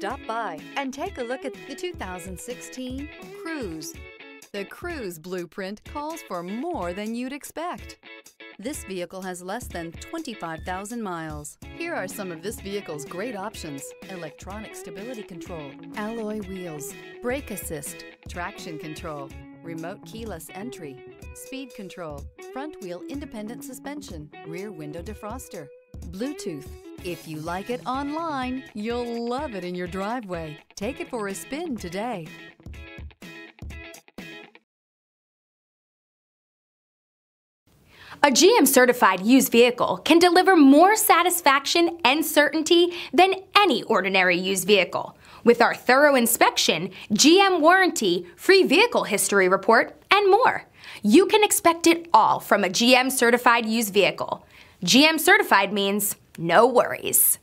Stop by and take a look at the 2016 Cruze. The Cruze blueprint calls for more than you'd expect. This vehicle has less than 25,000 miles. Here are some of this vehicle's great options. Electronic stability control, alloy wheels, brake assist, traction control, remote keyless entry, speed control, front wheel independent suspension, rear window defroster, Bluetooth. If you like it online, you'll love it in your driveway. Take it for a spin today. A GM certified used vehicle can deliver more satisfaction and certainty than any ordinary used vehicle. With our thorough inspection, GM warranty, free vehicle history report, and more. You can expect it all from a GM certified used vehicle. GM certified means no worries.